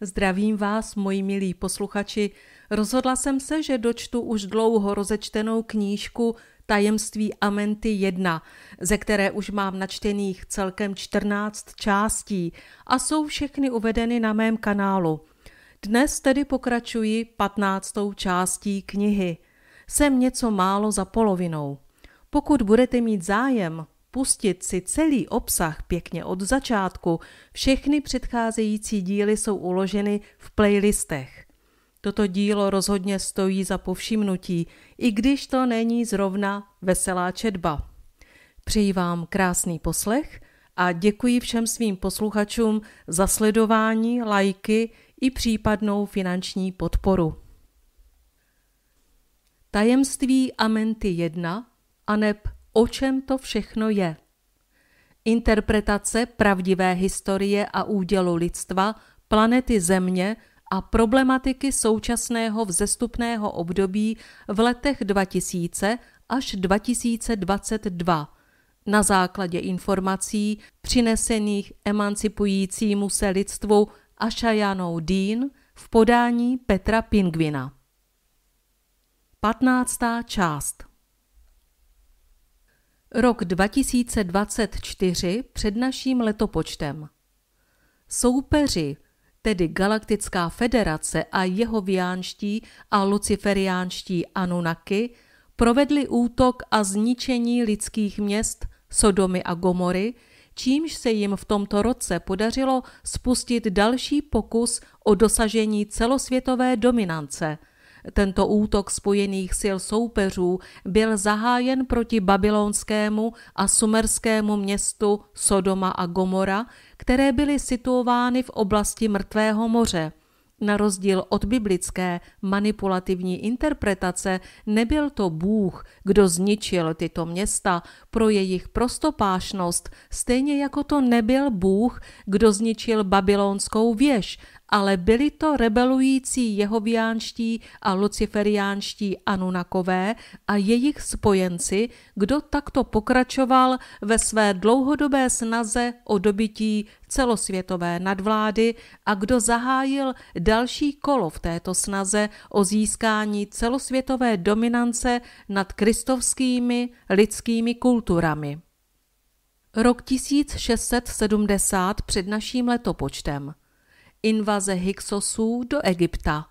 Zdravím vás, moji milí posluchači. Rozhodla jsem se, že dočtu už dlouho rozečtenou knížku Tajemství Amenty 1, ze které už mám načtených celkem 14 částí a jsou všechny uvedeny na mém kanálu. Dnes tedy pokračuji 15. částí knihy. Jsem něco málo za polovinou. Pokud budete mít zájem, pustit si celý obsah pěkně od začátku, všechny předcházející díly jsou uloženy v playlistech. Toto dílo rozhodně stojí za povšimnutí, i když to není zrovna veselá četba. Přeji vám krásný poslech a děkuji všem svým posluchačům za sledování, lajky i případnou finanční podporu. Tajemství Amenty 1 aneb o čem to všechno je. Interpretace pravdivé historie a údělu lidstva, planety Země a problematiky současného vzestupného období v letech 2000 až 2022 na základě informací přinesených emancipujícímu se lidstvu Ašajanou Dean v podání Petra Pingvina. 15. část Rok 2024 před naším letopočtem. Soupeři, tedy Galaktická federace a jeho viánští a luciferiánští Anunaky, provedli útok a zničení lidských měst Sodomy a Gomory, čímž se jim v tomto roce podařilo spustit další pokus o dosažení celosvětové dominance – tento útok spojených sil soupeřů byl zahájen proti babylonskému a sumerskému městu Sodoma a Gomora, které byly situovány v oblasti Mrtvého moře – na rozdíl od biblické manipulativní interpretace nebyl to Bůh, kdo zničil tyto města pro jejich prostopášnost, stejně jako to nebyl Bůh, kdo zničil babylonskou věž, ale byli to rebelující jehoviánští a luciferiánští Anunakové a jejich spojenci, kdo takto pokračoval ve své dlouhodobé snaze o dobytí celosvětové nadvlády a kdo zahájil další kolo v této snaze o získání celosvětové dominance nad kristovskými lidskými kulturami. Rok 1670 před naším letopočtem. Invaze Hyksosů do Egypta.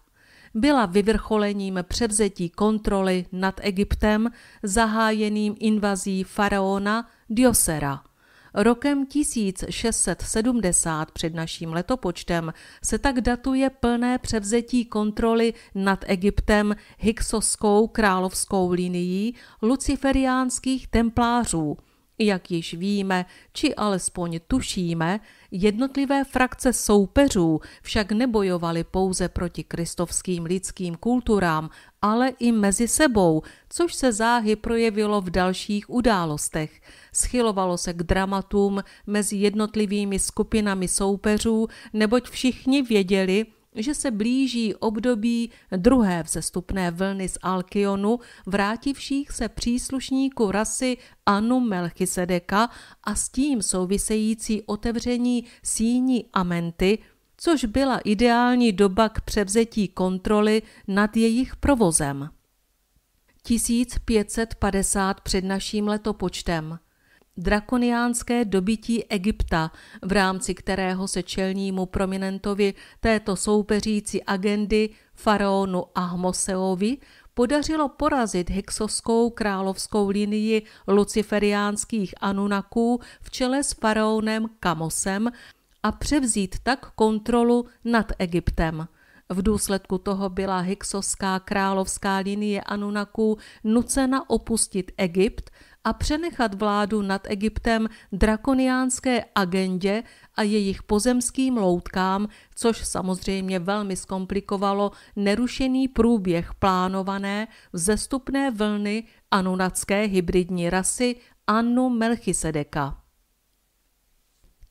Byla vyvrcholením převzetí kontroly nad Egyptem zahájeným invazí faraona Diosera – Rokem 1670 před naším letopočtem se tak datuje plné převzetí kontroly nad Egyptem hyksoskou královskou linií luciferiánských templářů – jak již víme, či alespoň tušíme, jednotlivé frakce soupeřů však nebojovaly pouze proti kristovským lidským kulturám, ale i mezi sebou, což se záhy projevilo v dalších událostech. Schylovalo se k dramatům mezi jednotlivými skupinami soupeřů, neboť všichni věděli, že se blíží období druhé vzestupné vlny z Alkionu, vrátivších se příslušníků rasy Anu Melchisedeka a s tím související otevření síní Amenty, což byla ideální doba k převzetí kontroly nad jejich provozem. 1550 před naším letopočtem – drakoniánské dobytí Egypta, v rámci kterého se čelnímu prominentovi této soupeřící agendy faraonu Ahmoseovi podařilo porazit hyksoskou královskou linii luciferiánských Anunaků v čele s faraonem Kamosem a převzít tak kontrolu nad Egyptem. V důsledku toho byla hyksoská královská linie Anunaků nucena opustit Egypt a přenechat vládu nad Egyptem drakoniánské agendě a jejich pozemským loutkám, což samozřejmě velmi zkomplikovalo nerušený průběh plánované vzestupné vlny anunacké hybridní rasy Annu Melchisedeka.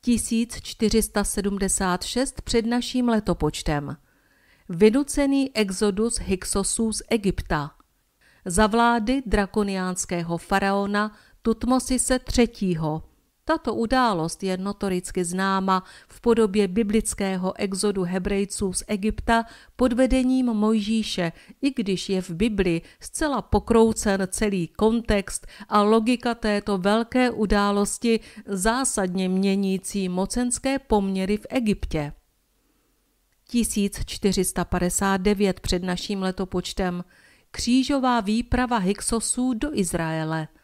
1476 před naším letopočtem. Vynucený exodus Hyksosů z Egypta – za vlády drakoniánského faraona Tutmosise III. Tato událost je notoricky známa v podobě biblického exodu Hebrejců z Egypta pod vedením Mojžíše, i když je v Bibli zcela pokroucen celý kontext a logika této velké události zásadně měnící mocenské poměry v Egyptě. 1459 před naším letopočtem křížová výprava Hyksosů do Izraele –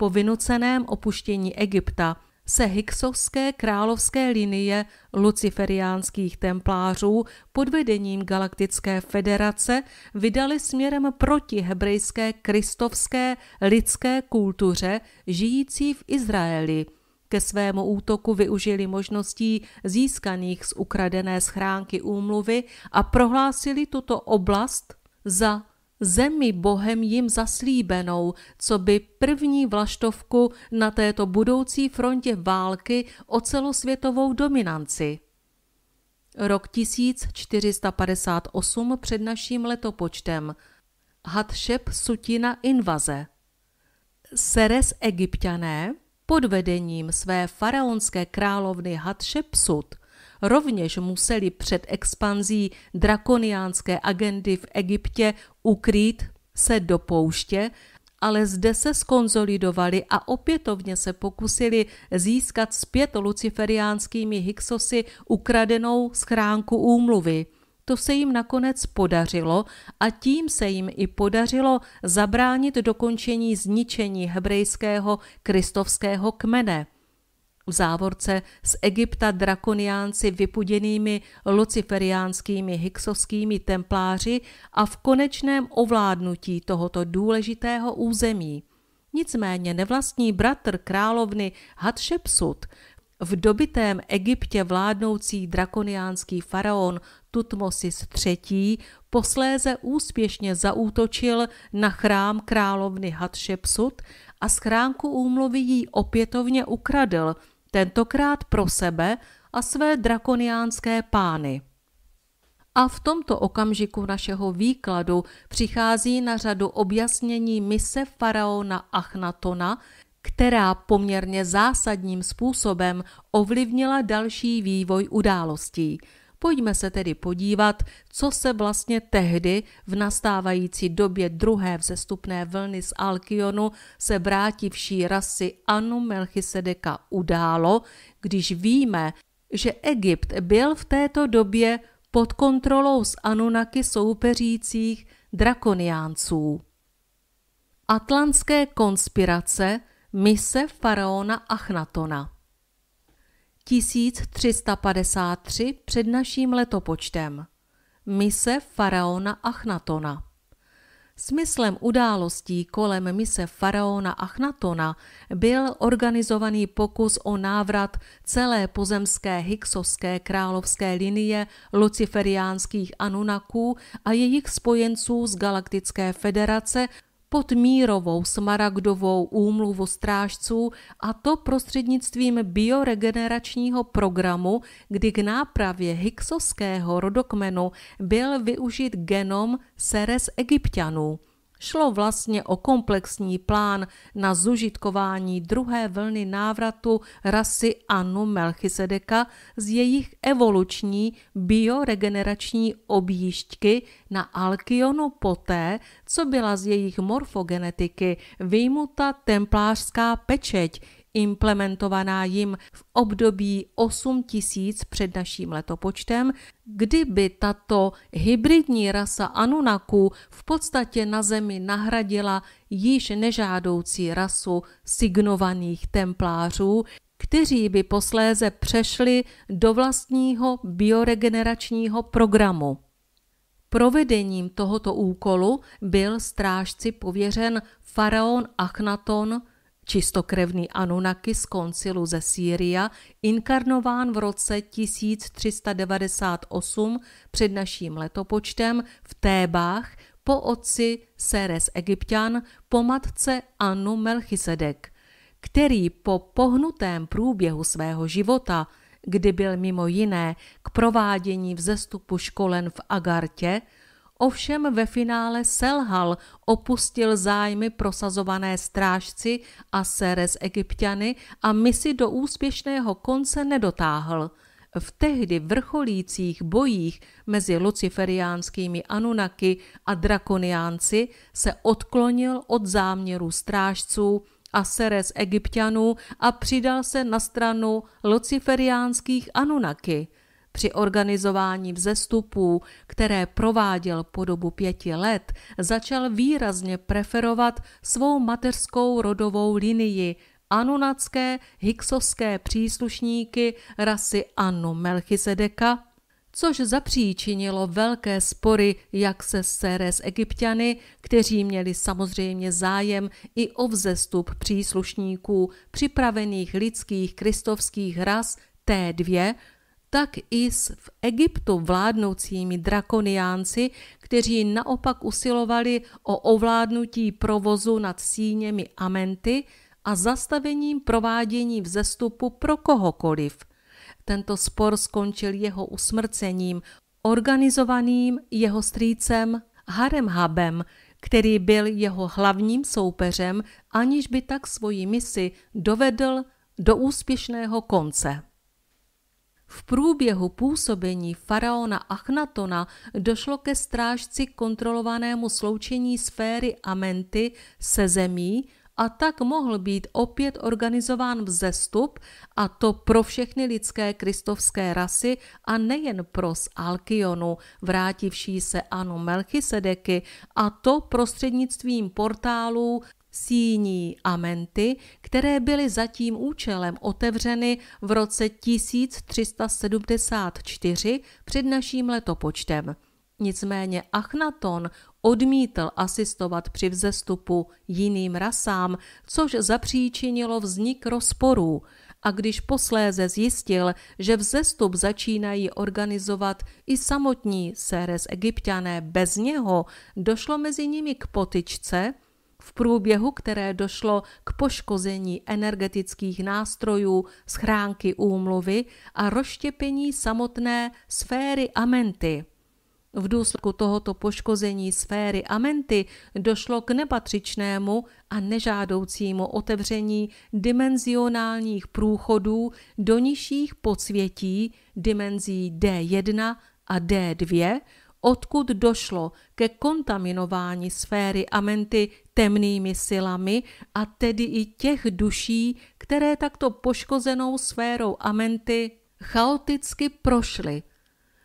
po vynuceném opuštění Egypta se hyksovské královské linie luciferiánských templářů pod vedením Galaktické federace vydali směrem proti hebrejské kristovské lidské kultuře žijící v Izraeli. Ke svému útoku využili možností získaných z ukradené schránky úmluvy a prohlásili tuto oblast za zemi Bohem jim zaslíbenou, co by první vlaštovku na této budoucí frontě války o celosvětovou dominanci. Rok 1458 před naším letopočtem. Hatšep Sutina invaze. Seres egyptiané pod vedením své faraonské královny Hatšepsut rovněž museli před expanzí drakoniánské agendy v Egyptě ukrýt se do pouště, ale zde se skonzolidovali a opětovně se pokusili získat zpět luciferiánskými Hyksosy ukradenou schránku úmluvy. To se jim nakonec podařilo a tím se jim i podařilo zabránit dokončení zničení hebrejského kristovského kmene – v závorce z Egypta drakoniánci vypuděnými luciferiánskými hyksovskými templáři a v konečném ovládnutí tohoto důležitého území. Nicméně nevlastní bratr královny Hatshepsut, v dobitém Egyptě vládnoucí drakoniánský faraon Tutmosis III. posléze úspěšně zaútočil na chrám královny Hatshepsut a schránku úmluvy jí opětovně ukradl – tentokrát pro sebe a své drakoniánské pány. A v tomto okamžiku našeho výkladu přichází na řadu objasnění mise faraona Achnatona, která poměrně zásadním způsobem ovlivnila další vývoj událostí – Pojďme se tedy podívat, co se vlastně tehdy v nastávající době druhé vzestupné vlny z Alkionu se vrátivší rasy Anu Melchisedeka událo, když víme, že Egypt byl v této době pod kontrolou z Anunaky soupeřících drakoniánců. Atlantské konspirace mise faraona Achnatona 1353 před naším letopočtem. Mise faraona Achnatona. Smyslem událostí kolem mise faraona Achnatona byl organizovaný pokus o návrat celé pozemské hyksovské královské linie luciferiánských Anunaků a jejich spojenců z Galaktické federace pod mírovou smaragdovou úmluvu strážců a to prostřednictvím bioregeneračního programu, kdy k nápravě hyksovského rodokmenu byl využit genom Seres egyptianů. Šlo vlastně o komplexní plán na zužitkování druhé vlny návratu rasy Anu Melchisedeka z jejich evoluční bioregenerační objížďky na Alkionu poté, co byla z jejich morfogenetiky vyjmuta templářská pečeť, implementovaná jim v období 8000 před naším letopočtem, kdyby tato hybridní rasa Anunaků v podstatě na Zemi nahradila již nežádoucí rasu signovaných templářů, kteří by posléze přešli do vlastního bioregeneračního programu. Provedením tohoto úkolu byl strážci pověřen faraon Achnaton, Čistokrevný Anunnaki z koncilu ze Sýria, inkarnován v roce 1398 před naším letopočtem v Tébách po otci Seres Egyptian, po matce Anu Melchisedek, který po pohnutém průběhu svého života, kdy byl mimo jiné k provádění vzestupu školen v Agartě, ovšem ve finále selhal, opustil zájmy prosazované strážci a Seres egyptiany a misi do úspěšného konce nedotáhl. V tehdy vrcholících bojích mezi luciferiánskými Anunaky a drakoniánci se odklonil od záměru strážců a Seres egyptianů a přidal se na stranu luciferiánských Anunaky – při organizování vzestupů, které prováděl po dobu pěti let, začal výrazně preferovat svou mateřskou rodovou linii anunacké hyksovské příslušníky rasy Anu Melchisedeka, což zapříčinilo velké spory jak se Seres egyptiany, kteří měli samozřejmě zájem i o vzestup příslušníků připravených lidských kristovských ras T2, tak i s v Egyptu vládnoucími drakoniánci, kteří naopak usilovali o ovládnutí provozu nad síněmi Amenty a zastavením provádění vzestupu pro kohokoliv. Tento spor skončil jeho usmrcením, organizovaným jeho strýcem Haremhabem, který byl jeho hlavním soupeřem, aniž by tak svoji misi dovedl do úspěšného konce. V průběhu působení faraona Achnatona došlo ke strážci kontrolovanému sloučení sféry Amenty se zemí a tak mohl být opět organizován vzestup a to pro všechny lidské kristovské rasy a nejen pro z Alkionu, vrátivší se Anu Melchisedeky a to prostřednictvím portálů síní Amenty, které byly za tím účelem otevřeny v roce 1374 před naším letopočtem. Nicméně Achnaton odmítl asistovat při vzestupu jiným rasám, což zapříčinilo vznik rozporů. A když posléze zjistil, že vzestup začínají organizovat i samotní Seres egyptiané bez něho, došlo mezi nimi k potyčce, v průběhu které došlo k poškození energetických nástrojů schránky úmluvy a rozštěpení samotné sféry Amenty. V důsledku tohoto poškození sféry Amenty došlo k nepatřičnému a nežádoucímu otevření dimenzionálních průchodů do nižších podsvětí dimenzí D1 a D2, odkud došlo ke kontaminování sféry Amenty temnými silami a tedy i těch duší, které takto poškozenou sférou Amenty chaoticky prošly.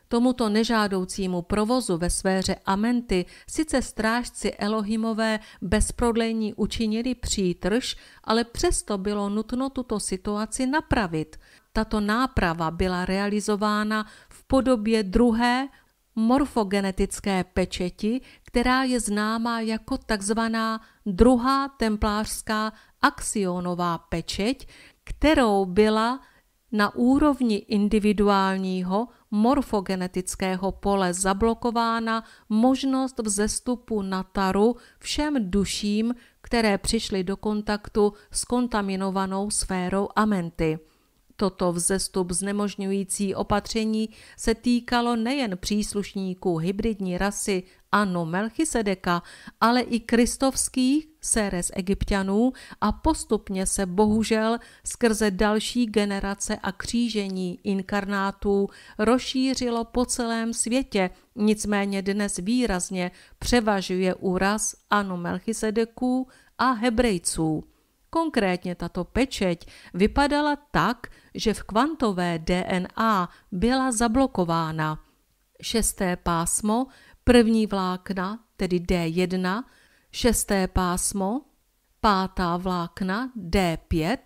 Tomuto nežádoucímu provozu ve sféře Amenty sice strážci Elohimové bezprodlení učinili přítrž, ale přesto bylo nutno tuto situaci napravit. Tato náprava byla realizována v podobě druhé morfogenetické pečeti, která je známá jako takzvaná druhá templářská axionová pečeť, kterou byla na úrovni individuálního morfogenetického pole zablokována možnost vzestupu na taru všem duším, které přišly do kontaktu s kontaminovanou sférou amenty. Toto vzestup znemožňující opatření se týkalo nejen příslušníků hybridní rasy Anu Melchisedeka, ale i kristovských Seres egyptianů a postupně se bohužel skrze další generace a křížení inkarnátů rozšířilo po celém světě, nicméně dnes výrazně převažuje úraz Anu Melchisedeků a Hebrejců. Konkrétně tato pečeť vypadala tak, že v kvantové DNA byla zablokována. Šesté pásmo, první vlákna, tedy D1, šesté pásmo, pátá vlákna D5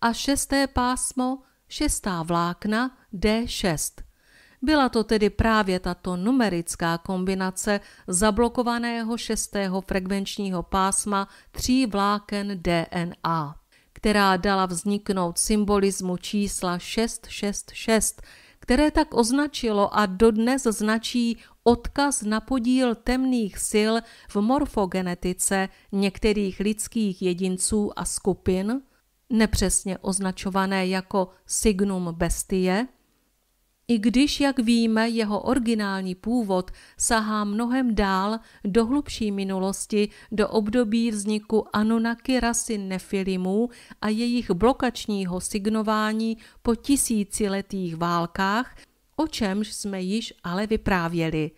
a šesté pásmo, šestá vlákna D6. Byla to tedy právě tato numerická kombinace zablokovaného šestého frekvenčního pásma tří vláken DNA, která dala vzniknout symbolismu čísla 666, které tak označilo a dodnes značí odkaz na podíl temných sil v morfogenetice některých lidských jedinců a skupin, nepřesně označované jako signum bestie, I když, jak víme, jeho originální původ sahá mnohem dál do hlubší minulosti, do období vzniku Anunnaki rasy Nefilimů a jejich blokačního signování po tisíciletých válkách, o čemž jsme již ale vyprávěli.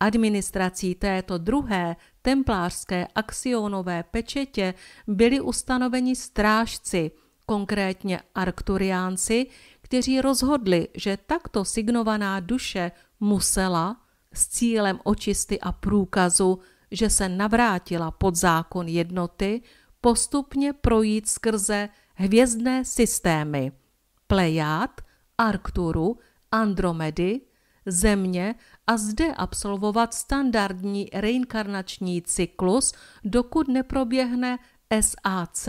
Administrací této druhé templářské axionové pečetě byli ustanoveni strážci, konkrétně arkturiánci, kteří rozhodli, že takto signovaná duše musela s cílem očisty a průkazu, že se navrátila pod zákon jednoty, postupně projít skrze hvězdné systémy. Plejad, Arkturu, Andromedy, Země a zde absolvovat standardní reinkarnační cyklus, dokud neproběhne SAC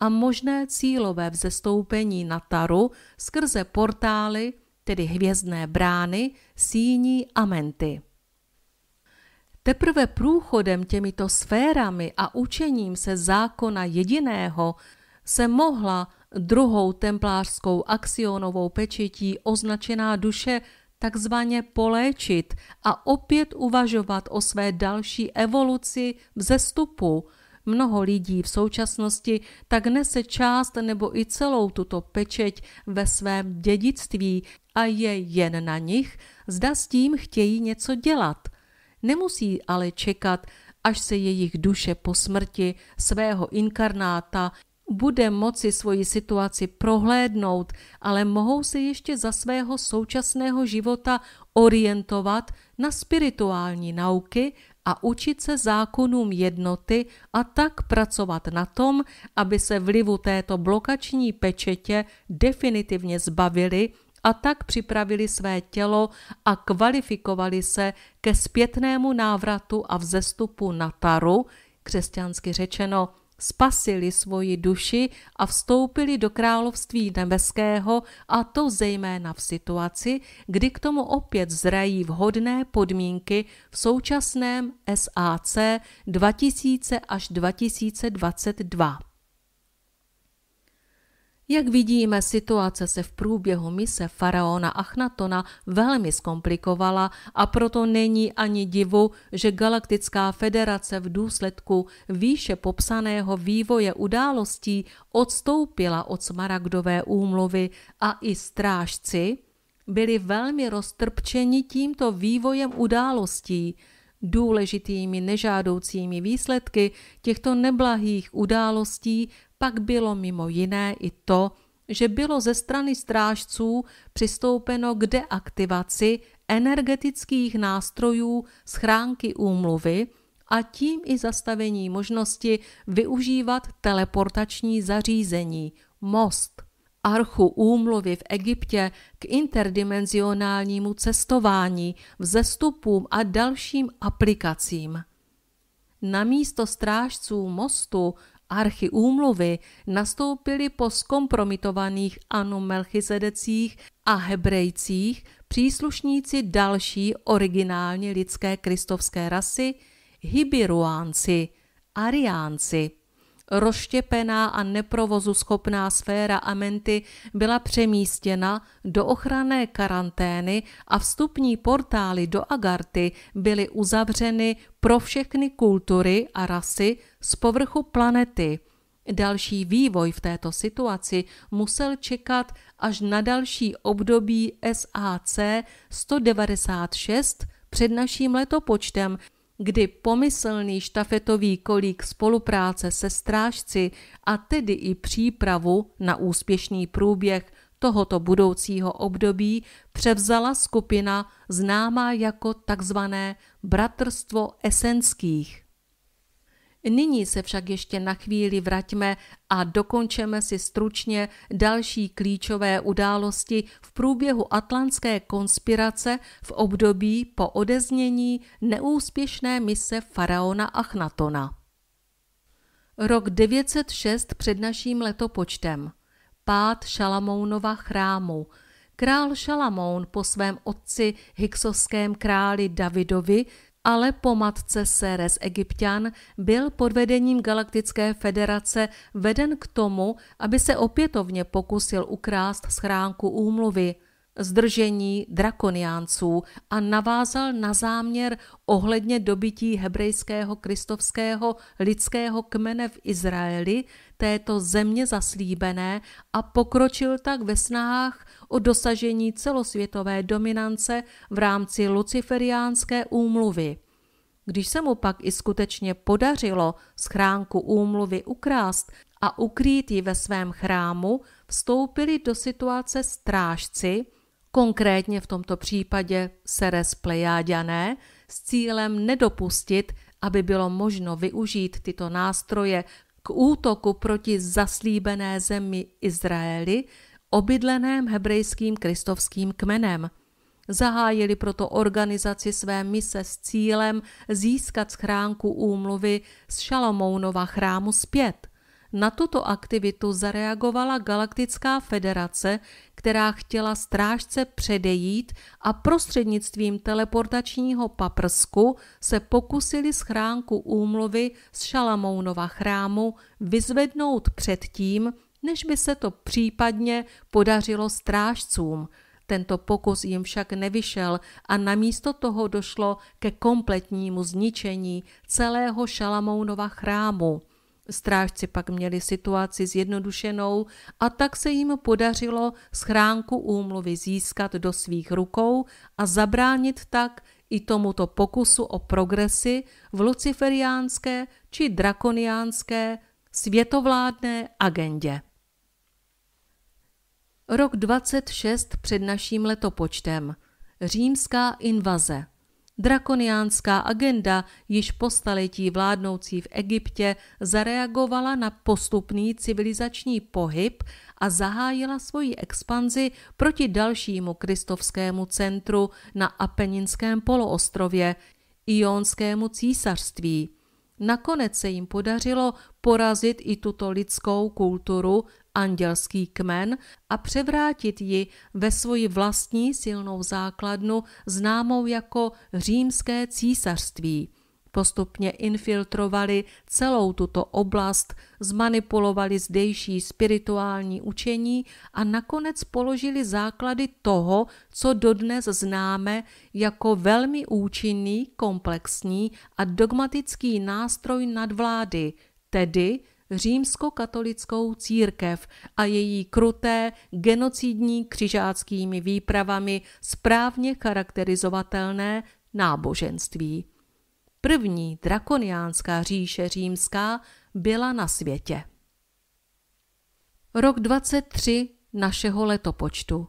a možné cílové vzestoupení na Taru skrze portály, tedy hvězdné brány, síní a menty. Teprve průchodem těmito sférami a učením se zákona jediného se mohla druhou templářskou axionovou pečetí označená duše takzvaně poléčit a opět uvažovat o své další evoluci vzestupu. Mnoho lidí v současnosti tak nese část nebo i celou tuto pečeť ve svém dědictví a je jen na nich, zda s tím chtějí něco dělat. Nemusí ale čekat, až se jejich duše po smrti svého inkarnáta bude moci svoji situaci prohlédnout, ale mohou se ještě za svého současného života orientovat na spirituální nauky a učit se zákonům jednoty a tak pracovat na tom, aby se vlivu této blokační pečetě definitivně zbavili a tak připravili své tělo a kvalifikovali se ke zpětnému návratu a vzestupu na taru, křesťansky řečeno spasili svoji duši a vstoupili do království nebeského a to zejména v situaci, kdy k tomu opět zrají vhodné podmínky v současném SAC 2000 až 2022. Jak vidíme, situace se v průběhu mise faraona Achnatona velmi zkomplikovala a proto není ani divu, že Galaktická federace v důsledku výše popsaného vývoje událostí odstoupila od Smaragdové úmluvy a i strážci byli velmi roztrpčeni tímto vývojem událostí, Důležitými nežádoucími výsledky těchto neblahých událostí pak bylo mimo jiné i to, že bylo ze strany strážců přistoupeno k deaktivaci energetických nástrojů schránky úmluvy a tím i zastavení možnosti využívat teleportační zařízení, most, archu úmluvy v Egyptě k interdimenzionálnímu cestování, vzestupům a dalším aplikacím. Na místo strážců mostu archy úmluvy nastoupili po skompromitovaných Anu Melchizedecích a Hebrejcích příslušníci další originálně lidské kristovské rasy, Hibiruánci, Ariánci. Rozštěpená a neprovozu schopná sféra Amenty byla přemístěna do ochranné karantény a vstupní portály do Agarty byly uzavřeny pro všechny kultury a rasy z povrchu planety. Další vývoj v této situaci musel čekat až na další období SAC 196 před naším letopočtem, kdy pomyslný štafetový kolík spolupráce se strážci a tedy i přípravu na úspěšný průběh tohoto budoucího období převzala skupina známá jako takzvané Bratrstvo esenských. Nyní se však ještě na chvíli vraťme a dokončeme si stručně další klíčové události v průběhu atlantské konspirace v období po odeznění neúspěšné mise faraona Achnatona. Rok 906 před naším letopočtem. Pád Šalamounova chrámu. Král Šalamoun po svém otci Hyksovském králi Davidovi ale po matce Ceres Egyptian byl pod vedením Galaktické federace veden k tomu, aby se opětovně pokusil ukrást schránku úmluvy. Zdržení drakoniánců a navázal na záměr ohledně dobytí hebrejského kristovského lidského kmene v Izraeli, této země zaslíbené a pokročil tak ve snahách o dosažení celosvětové dominance v rámci luciferiánské úmluvy. Když se mu pak i skutečně podařilo schránku úmluvy ukrást a ukrýt ji ve svém chrámu, vstoupili do situace strážci, konkrétně v tomto případě Seres Plejáďané, s cílem nedopustit, aby bylo možno využít tyto nástroje k útoku proti zaslíbené zemi Izraeli, obydleném hebrejským kristovským kmenem. Zahájili proto organizaci své mise s cílem získat schránku úmluvy z Šalomounova chrámu zpět. Na tuto aktivitu zareagovala Galaktická federace, která chtěla strážce předejít a prostřednictvím teleportačního paprsku se pokusili schránku úmluvy z Šalamounova chrámu vyzvednout předtím, než by se to případně podařilo strážcům. Tento pokus jim však nevyšel a namísto toho došlo ke kompletnímu zničení celého Šalamounova chrámu. Strážci pak měli situaci zjednodušenou a tak se jim podařilo schránku úmluvy získat do svých rukou a zabránit tak i tomuto pokusu o progresy v luciferiánské či drakoniánské světovládné agendě. Rok 26 před naším letopočtem. Římská invaze. Drakoniánská agenda, již po staletí vládnoucí v Egyptě, zareagovala na postupný civilizační pohyb a zahájila svoji expanzi proti dalšímu kristovskému centru na Apeninském poloostrově, Ionskému císařství. Nakonec se jim podařilo porazit i tuto lidskou kulturu, andělský kmen a převrátit ji ve svoji vlastní silnou základnu známou jako římské císařství. Postupně infiltrovali celou tuto oblast, zmanipulovali zdejší spirituální učení a nakonec položili základy toho, co dodnes známe jako velmi účinný, komplexní a dogmatický nástroj nadvlády, tedy římskokatolickou církev a její kruté, genocidní křižáckými výpravami správně charakterizovatelné náboženství. První drakoniánská říše římská byla na světě. Rok 23 našeho letopočtu.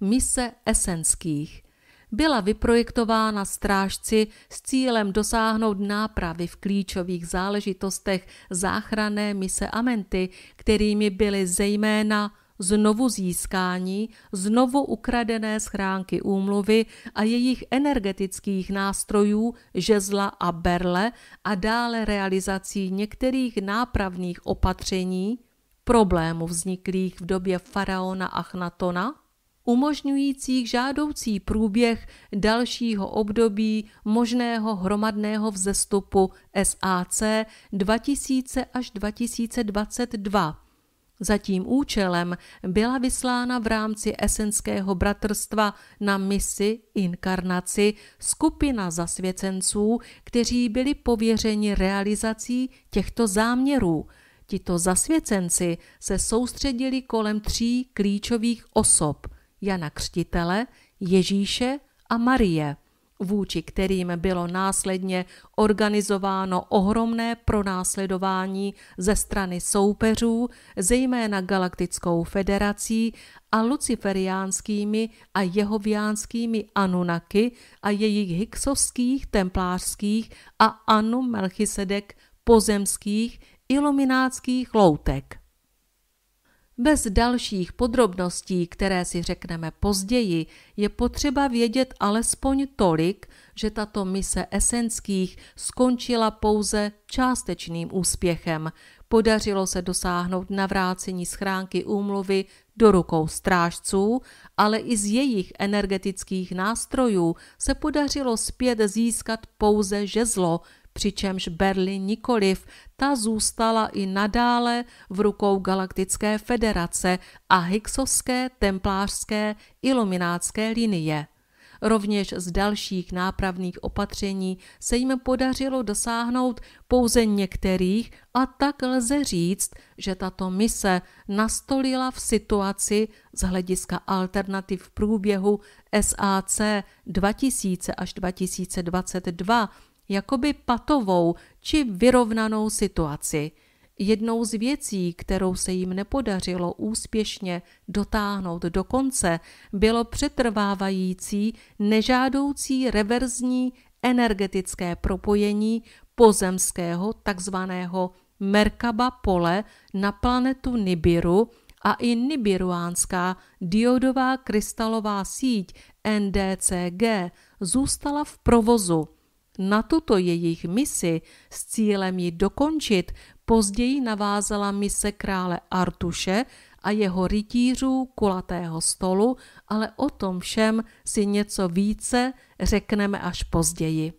Mise esenských. Byla vyprojektována strážci s cílem dosáhnout nápravy v klíčových záležitostech záchranné mise Amenty, kterými byly zejména znovu získání, znovu ukradené schránky úmluvy a jejich energetických nástrojů žezla a berle a dále realizací některých nápravných opatření, problémů vzniklých v době faraona Achnatona, umožňujících žádoucí průběh dalšího období možného hromadného vzestupu SAC 2000 až 2022 za tím účelem byla vyslána v rámci esenského bratrstva na misi inkarnaci skupina zasvěcenců, kteří byli pověřeni realizací těchto záměrů. Tito zasvěcenci se soustředili kolem tří klíčových osob Jana Křtitele, Ježíše a Marie – vůči kterým bylo následně organizováno ohromné pronásledování ze strany soupeřů, zejména Galaktickou federací a luciferiánskými a jehoviánskými Anunaky a jejich hyksovských, templářských a Anu Melchisedek pozemských iluminátských loutek. Bez dalších podrobností, které si řekneme později, je potřeba vědět alespoň tolik, že tato mise esenských skončila pouze částečným úspěchem. Podařilo se dosáhnout navrácení schránky úmluvy do rukou strážců, ale i z jejich energetických nástrojů se podařilo zpět získat pouze žezlo, přičemž Berlin nikoliv, ta zůstala i nadále v rukou Galaktické federace a Higgsovské templářské iluminátské linie. Rovněž z dalších nápravných opatření se jim podařilo dosáhnout pouze některých a tak lze říct, že tato mise nastolila v situaci z hlediska alternativ v průběhu SAC 2000 až 2022 jakoby patovou či vyrovnanou situaci – Jednou z věcí, kterou se jim nepodařilo úspěšně dotáhnout do konce, bylo přetrvávající nežádoucí reverzní energetické propojení pozemského takzvaného Merkaba pole na planetu Nibiru a i nibiruánská diodová krystalová síť NDCG zůstala v provozu. Na tuto jejich misi s cílem ji dokončit Později navázala mise krále Artuše a jeho rytířů kulatého stolu, ale o tom všem si něco více řekneme až později.